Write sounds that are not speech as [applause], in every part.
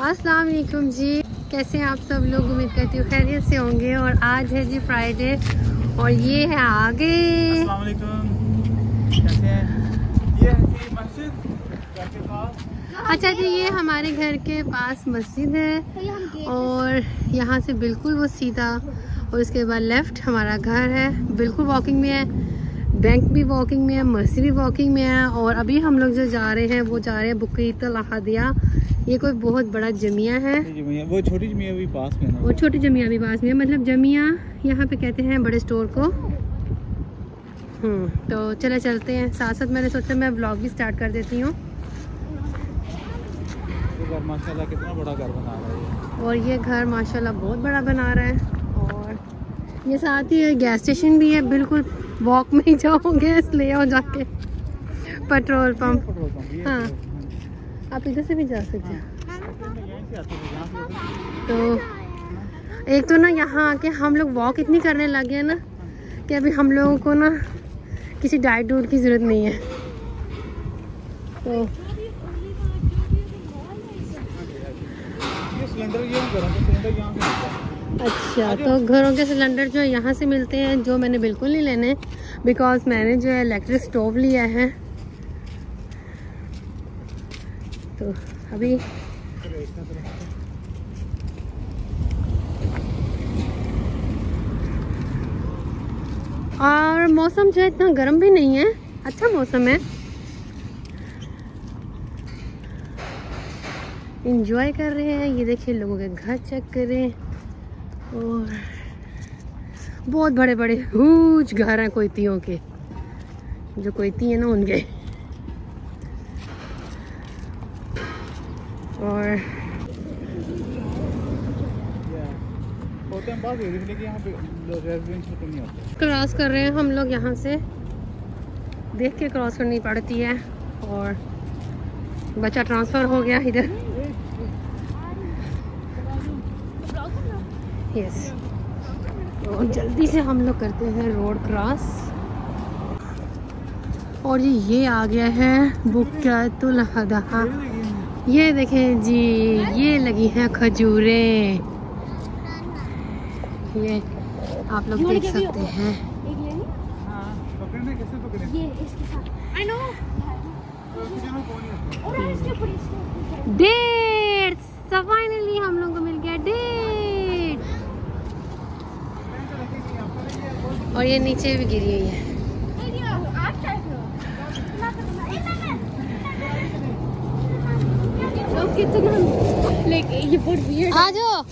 अस्सलाम वालेकुम जी। कैसे हैं आप सब लोग? उम्मीद करती हूँ खैरियत से होंगे और आज है जी फ्राइडे और ये है आगे। कैसे हैं? ये है जी मस्जिद घर के पास। अच्छा जी ये हमारे घर के पास मस्जिद है और यहाँ से बिल्कुल वो सीधा और उसके बाद लेफ़्ट हमारा घर है। बिल्कुल वॉकिंग में है बैंक भी वॉकिंग में है मस्जिद भी वॉकिंग में है और अभी हम लोग जो जा रहे हैं वो जा रहे हैं बुकीत अहादिया ये कोई बहुत बड़ा जमिया है। जमिया वो छोटी जमिया भी पास में है और छोटी जमिया भी पास में है। मतलब जमिया यहाँ पे कहते हैं बड़े स्टोर को। हम्म तो चले चलते हैं। साथ साथ मैंने सोचा मैं ब्लॉग भी स्टार्ट कर देती हूँ। तो घर माशाल्लाह कितना बड़ा घर बना रहा है और ये घर माशाल्लाह बहुत बड़ा बना रहा है। और ये साथ ही गैस स्टेशन भी है। बिल्कुल वॉक में ही जाओ गैस ले आओ जाके। Petrol pump. हाँ। आप इधर से भी जा सकते हैं। तो एक तो ना यहाँ आके हम लोग वॉक इतनी करने लगे हैं ना कि अभी हम लोगों को ना किसी डाइट डूट की ज़रूरत नहीं है तो। अच्छा तो घरों के सिलेंडर जो यहाँ से मिलते हैं जो मैंने बिल्कुल नहीं लेने बिकॉज़ मैंने जो है इलेक्ट्रिक स्टोव लिया है तो अभी। और मौसम जो है, इतना गर्म भी नहीं है। अच्छा मौसम है। इंजॉय कर रहे हैं। ये देखिए, लोगों के घर चेक करें और बहुत बड़े बड़े हुज घर हैं कोयतियों के। जो कोयती है ना, उनके और ये होते हैं बात हुई थी, लेकिन यहाँ पे रेजिडेंस तो नहीं होते क्रॉस कर रहे हैं हम लोग यहाँ से। देख के क्रॉस करनी पड़ती है और बच्चा ट्रांसफ़र हो गया इधर। यस तो जल्दी से हम लोग करते हैं रोड क्रॉस और जी ये आ गया है बुक्यातुल हदहा। ये देखें जी ये लगी हैं खजूरें। ये आप लोग देख सकते हैं। हाँ I know. तो तो फाइनली हम लोग को मिल गया डेट और ये नीचे भी गिरी हुई है आप क्या कितना लाइक ये बहुत वियर्ड आ जाओ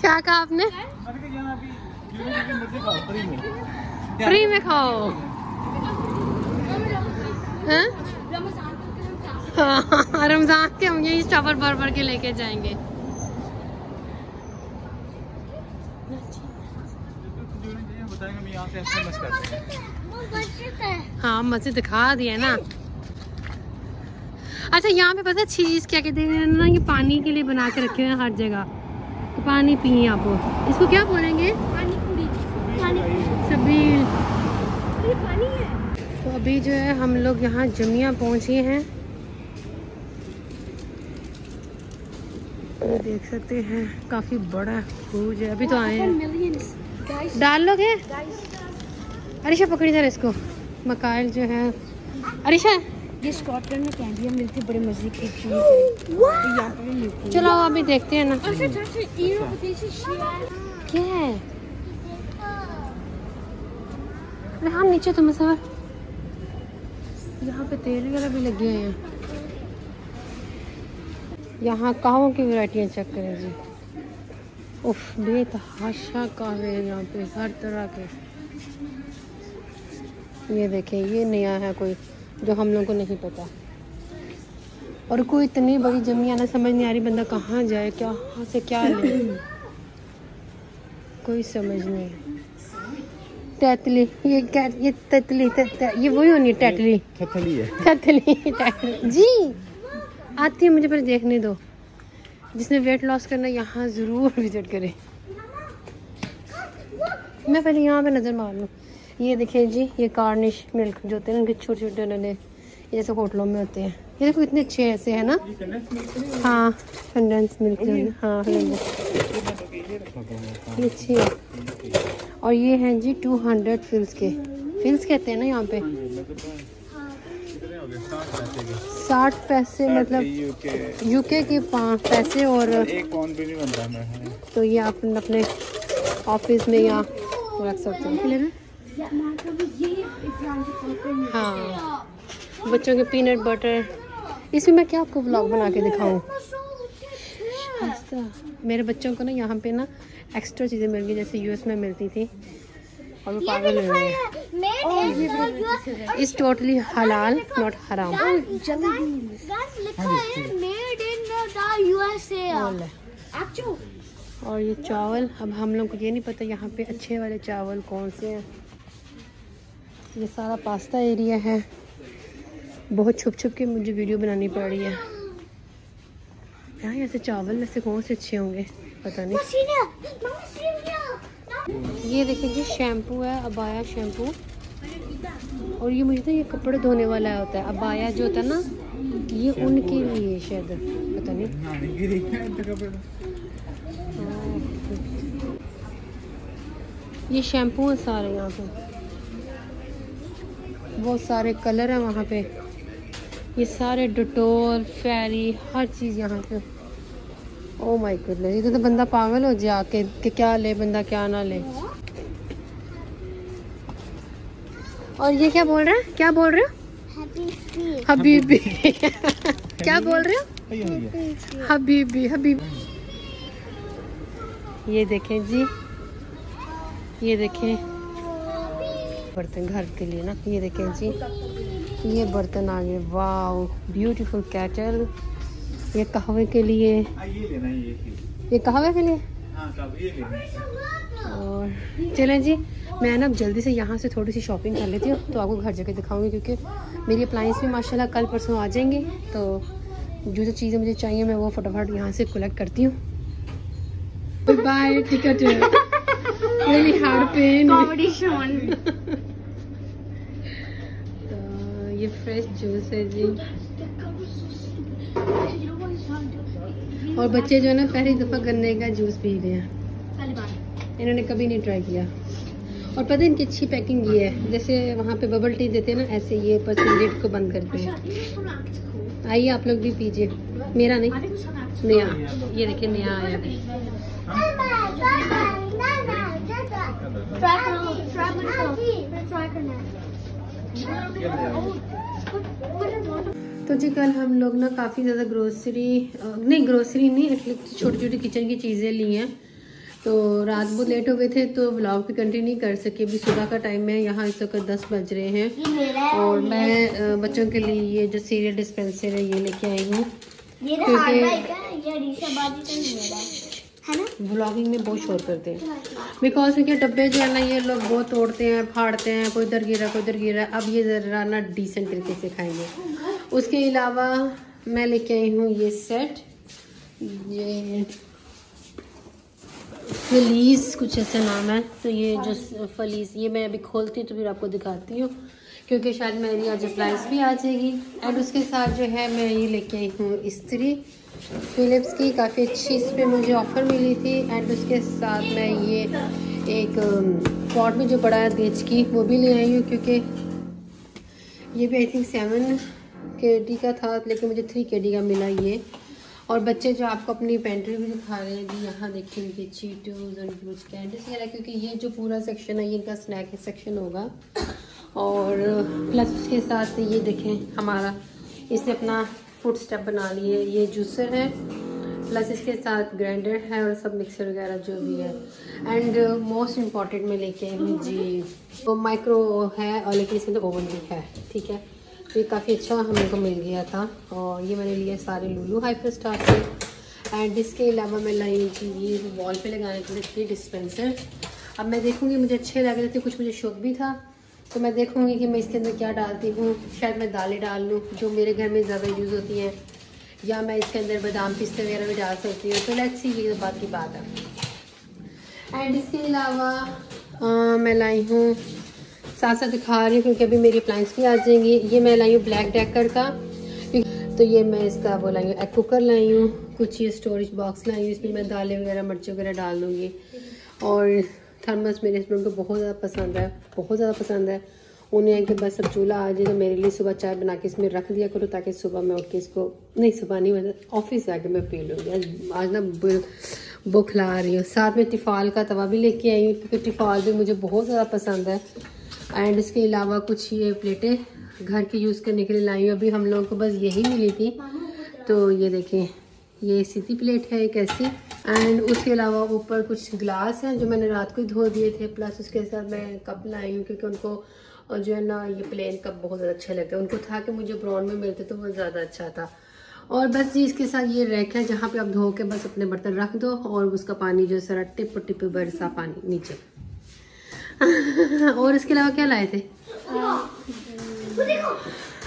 क्या कहा आपने? फ्री में खाओ। हाँ, रमज़ान के हम यही स्टॉपर भर भर के लेके जाएँगे। हैं। हाँ मस्जिद दिखा दिया ना। अच्छा यहाँ पे पता है चीज़ क्या कहते हैं? ना ये पानी के लिए बना के रखे हुए हैं हर जगह। तो पानी पिए आप इसको क्या बोलेंगे? है। तो अभी जो है हम लोग यहाँ जमिया पहुँचे हैं। देख सकते हैं काफ़ी बड़ा हुज है। अभी तो आए हैं। डाल लोगे? अरिशा पकड़ी जरा इसको। मकाइल जो है। अरिशा ये स्कॉटलैंड में कैंडियाँ मिलती बड़े मज़े की चीज़ है। [gasps] यहाँ पे भी मिलती है। चलो अभी देखते हैं ना। अच्छा। अच्छा ईरो देसी शिया क्या है? अरे हाँ नीचे तो मसा यहाँ पे तेल वगैरह भी लगे हुए हैं। यहाँ कहवों की वैरायटियाँ चेक करें जी। उफ बेतहाशा कहवे हैं यहाँ पे हर तरह के। ये देखें ये नया है कोई। जो हम लोगों को नहीं पता। और कोई इतनी बड़ी जमी आना समझ नहीं आ रही बंदा कहाँ जाए क्या कहाँ से क्या ले? कोई समझ नहीं। तैतली ये क्या ये तैतली तैत- ये वही होनी है टैटली थथली है। तैतली टैटली जी आती है मुझे पर देखने दो। जिसने वेट लॉस करना यहाँ ज़रूर विज़िट करें। मैं पहले यहाँ पे नज़र मार लूँ। ये देखिए जी ये कार्निश मिल्क जो होते हैं उनके छोटे छोटे उन्होंने जैसे होटलों में होते हैं। ये देखो इतने अच्छे ऐसे है ना? मिल्क हाँ? कंडेंस मिल्क जो है हाँ ये अच्छी है। और ये हैं जी टू हंड्रेड फिल्स के। फिल्स कहते हैं ना यहाँ पे? हाँ जी, मतलब कितने हो गए साठ पैसे के। साठ पैसे मतलब यूके यूके के पाँच पैसे और एक भी नहीं बनता तो ये आप अपने ऑफ़िस में या रख सकते हैं? हाँ। बच्चों के पीनट बटर इसमें मैं क्या आपको ब्लॉग बना के दिखाऊँ? मेरे बच्चों को ना यहाँ पे ना एक्स्ट्रा चीज़ें मिल गई जैसे यूएस में मिलती थी। और वो पागल हो गए। इस टोटली हलाल नॉट हराम और ये चावल अब हम लोग को ये नहीं पता यहाँ पे अच्छे वाले चावल कौन से हैं। ये सारा पास्ता एरिया है। बहुत छुप छुप के मुझे वीडियो बनानी पड़ रही है। यहाँ ऐसे चावल में से कौन से अच्छे होंगे? पता नहीं। ये देखिए जी शैम्पू है अबाया शैम्पू। और ये मुझे ना ये कपड़े धोने वाला होता है। अबाया जो होता है ना ये उनके लिए शायद पता नहीं। है ये शैम्पू है सारे यहाँ पे। बहुत सारे कलर हैं वहाँ पे। ये सारे डिटोल फेरी हर चीज़ यहाँ पे। ओ माय गुडनेस ये तो बंदा पागल हो जाए आके कि क्या ले बंदा क्या ना ले। और ये क्या बोल रहे हैं? क्या बोल रहे हो? हबीबी। [laughs] क्या बोल रहे हो? हबीबी हबीबी। ये देखें जी। ये देखें। बर्तन घर के लिए ना, ये देखें जी, ये बर्तन आ गए, वाओ ब्यूटीफुल कैटल ये कहवे के लिए? ये कहवे के लिए? और चलें जी, मैं ना अब जल्दी से यहाँ से थोड़ी सी शॉपिंग कर लेती हूँ तो आपको घर जाके दिखाऊँगी, क्योंकि मेरी अप्लाइंस भी माशाल्लाह कल परसों आ जाएँगे तो जो जो चीज़ें मुझे चाहिए, मैं वो फटाफट यहाँ से कलेक्ट करती हूँ। By ticket really hard pen तो ये फ्रेश जूस है जी. और बच्चे जो है ना पहली दफ़ा गन्ने का जूस पी रहे हैं। इन्होंने कभी नहीं ट्राई किया। और पता है इनकी अच्छी पैकिंग ये है। जैसे वहाँ पे बबल टी देते हैं ना ऐसे ये बस लिड को बंद करते हैं। आइए आप लोग भी पीजिए। मेरा नहीं। नया। ये देखिए नया आया। तो जी कल हम लोग ना काफ़ी ज़्यादा ग्रोसरी नहीं ग्रोसरी नहीं एटलीस्ट छोटी छोटी किचन की चीज़ें ली हैं। तो रात बहुत लेट हो गए थे तो व्लॉग भी कंटिन्यू नहीं कर सके। अभी सुबह का टाइम है यहाँ इस वक्त दस बज रहे हैं। और मैं बच्चों के लिए ये जो सीरियल डिस्पेंसर है ये लेके आई हूँ। व्लॉगिंग में बहुत शोर करते हैं। बिकॉज़ इनके डब्बे जो है ना, ये लोग बहुत तोड़ते हैं, फाड़ते हैं, कोई इधर गिरा, कोई इधर गिरा। अब ये ज़रा ना डिसेंट तरीके से खाएँगे। उसके अलावा मैं लेके आई हूँ ये सेट ये फलीस कुछ ऐसा नाम है। तो ये जो फलीस ये मैं अभी खोलती हूँ तो फिर आपको दिखाती हूँ। क्योंकि शायद मेरी आज अप्लाइंस भी आ जाएगी। एंड उसके साथ जो है, मैं ये लेके आई हूँ इस्त्री। फिलिप्स की काफ़ी अच्छी इस पर मुझे ऑफ़र मिली थी। एंड उसके साथ मैं ये एक पॉट में जो बड़ा है देज की, वो भी ले आई हूँ क्योंकि ये भी I think seven K D का था, लेकिन मुझे थ्री के डी का मिला ये। और बच्चे जो आपको अपनी पेंट्री भी दिखा रहे हैं जी यहाँ देखिए इनके चीटोज और कैंडीज वगैरह, क्योंकि ये जो पूरा सेक्शन है, ये इनका स्नैक सेक्शन होगा। और प्लस उसके साथ ये देखें हमारा, इसने अपना फ़ूड स्टेप बना लिए। ये जूसर है प्लस इसके साथ ग्राइंडर है और सब मिक्सर वगैरह जो भी है। एंड मोस्ट इंपॉर्टेंट में लेके आई जी, वो माइक्रो है और लेकिन इसमें तो ओवन भी है, ठीक है? तो ये काफ़ी अच्छा हमें को मिल गया था और ये मैंने लिए सारे लुलू हाइपर स्टार से। एंड इसके अलावा मैं लाई जी ये वॉल पे लगाने के लिए डिस्पेंसर अब मैं देखूँगी, मुझे अच्छे लग रहे थे, कुछ मुझे शौक भी था। तो मैं देखूँगी कि मैं इसके अंदर क्या डालती हूँ। शायद मैं दालें डाल लूँ, जो मेरे घर में ज़्यादा यूज़ होती हैं, या मैं इसके अंदर बादाम पिस्ते वगैरह भी डाल सकती हूँ। तो लेट्स सी ये बात की बात है। एंड इसके अलावा मैं लाई हूँ साथ साथ दिखा रही हूँ क्योंकि अभी मेरी अप्लाइंस भी आ जाएँगी। ये मैं लाई हूँ ब्लैक डेकर का। तो ये मैं इसका वो लाई हूँ एग कुकर लाई हूँ, कुछ ये स्टोरेज बॉक्स लाई हूँ, इसमें मैं दालें वगैरह, मिर्ची वगैरह डाल दूँगी और थर्मस मेरे हस्बैंड को बहुत ज़्यादा पसंद है, बहुत ज़्यादा पसंद है। उन्हें है कि बस अब चूल्हा आ जाए तो मेरे लिए सुबह चाय बना के इसमें रख दिया करो ताकि सुबह मैं उठ के इसको, नहीं सुबह नहीं मतलब ऑफ़िस जाके मैं पी लूँगी आज आज ना बुख ला रही हूँ। साथ में टिफ़ाल का तवा भी लेके आई हूँ क्योंकि टिफ़ाल भी मुझे बहुत ज़्यादा पसंद है। एंड इसके अलावा कुछ ये प्लेटें घर के यूज़ करने के लिए लाई हूँ। अभी हम लोगों को बस यही मिली थी। तो ये देखें। ये सीधी प्लेट है एक ऐसी। एंड उसके अलावा ऊपर कुछ ग्लास हैं जो मैंने रात को ही धो दिए थे। प्लस उसके साथ मैं कप लाई हूँ क्योंकि उनको, और जो है ना, ये प्लेन कप बहुत ज़्यादा अच्छे लगते हैं। उनको था कि मुझे ब्राउन में मिलते तो वो ज़्यादा अच्छा था। और बस जी, इसके साथ ये रैक है जहाँ पे आप धो के बस अपने बर्तन रख दो और उसका पानी जो है सारा टिप टिप बरसा पानी नीचे। [laughs] और इसके अलावा क्या लाए थे?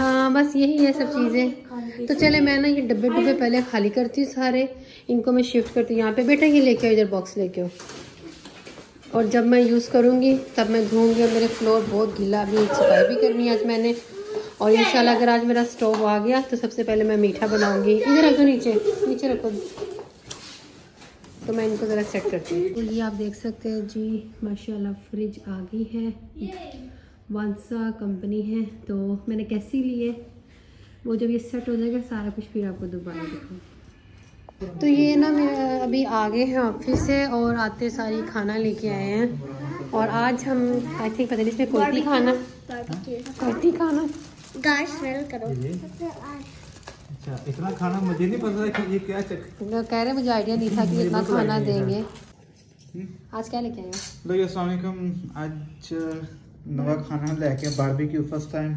हाँ बस यही है सब चीज़ें। तो चले मैं ना ये डब्बे डब्बे पहले खाली करती हूँ सारे। इनको मैं शिफ्ट करती हूँ। यहाँ पे बेटा ये लेके आओ इधर बॉक्स लेके आओ। और जब मैं यूज़ करूँगी तब मैं धोऊँगी और मेरे फ्लोर बहुत गीला भी सफ़ाई भी करनी है आज मैंने। और इंशाल्लाह अगर आज मेरा स्टोव आ गया तो सबसे पहले मैं मीठा बनाऊँगी। इधर रखो नीचे नीचे रखो। तो मैं इनको ज़रा सेट करती हूँ। तो ये आप देख सकते हैं जी माशाल्लाह फ्रिज आ गई है। वांसा कंपनी है तो मैंने कैसी ली है? वो जब ये सेट हो जाएगा सारा कुछ फिर आपको दोबारा दिखाऊँ। तो ये ना मेरा अभी आ गए हैं ऑफ़िस से और आते सारी खाना लेके आए हैं। और आज हम आई थिंक पता नहीं इसमें कोई खाना। कोई खाना? करो। अच्छा इतना खाना मुझे नहीं पता कि ये क्या चक कह रहे मुझे आइडिया नहीं था कि इतना खाना देंगे। हम्म। आज क्या लेके आए लो अस्सलाम आज नवा खाना लेके बारबेक्यू फ़र्स्ट टाइम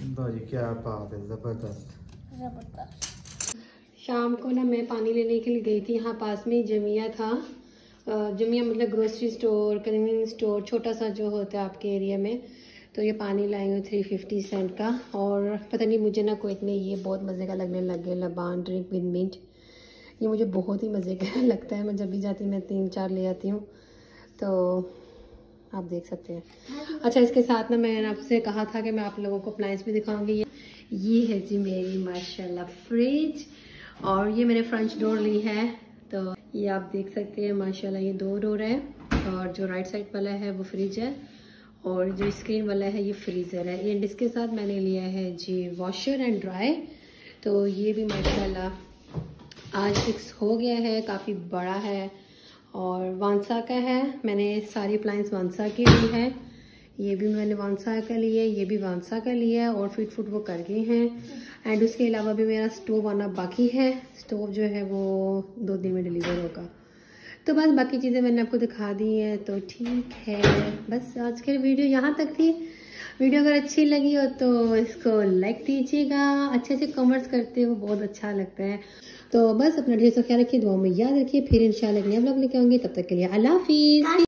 जी क्या बात है ज़बरदस्त। ज़बरदस्त। शाम को ना मैं पानी लेने के लिए गई थी यहाँ पास में जमिया था। जमिया मतलब ग्रोसरी स्टोर कन्वीनियंस स्टोर छोटा सा जो होता है आपके एरिया में तो ये पानी लाई हूँ थ्री फिफ्टी सेंट का। और पता नहीं मुझे ना कोई में ये बहुत मज़े का लगने लग गया लबान ड्रिंक विद मिंट ये मुझे बहुत ही मज़े का [laughs] लगता है मैं जब भी जाती हूँ मैं तीन चार ले आती हूँ। तो आप देख सकते हैं। अच्छा इसके साथ ना मैंने आपसे कहा था कि मैं आप लोगों को अप्लाइंस भी दिखाऊँगी। ये ये है जी मेरी, माशाल्लाह फ्रिज और ये मैंने फ्रंट डोर ली है। तो ये आप देख सकते हैं, माशाल्लाह, ये दो डोर है और जो राइट साइड वाला है वो फ्रिज है और जो स्क्रीन वाला है ये फ्रीज़र है। एंड इसके साथ मैंने लिया है जी वॉशर एंड ड्राई तो ये भी माशाल्लाह आज फिक्स हो गया है, काफ़ी बड़ा है। और वांसा का है। मैंने सारी अप्लाइंस वांसा की ली है। ये भी मैंने वांसा का लिया ये भी वांसा का लिया है और फिट फुट वो कर गए हैं। एंड उसके अलावा भी मेरा स्टोव आना बाकी है। स्टोव जो है वो दो दिन में डिलीवर होगा। तो बस बाकी चीज़ें मैंने आपको दिखा दी हैं तो ठीक है। बस आज की वीडियो यहाँ तक थी। वीडियो अगर अच्छी लगी हो तो इसको लाइक दीजिएगा। अच्छे अच्छे कमेंट्स करते हो, बहुत अच्छा लगता है। तो बस अपना ढेर सा ख्याल रखिए दुआ में याद रखिए। फिर इंशाल्लाह नया ब्लॉग लेके आऊँगी। तब तक के लिए अल्लाह हाफिज़।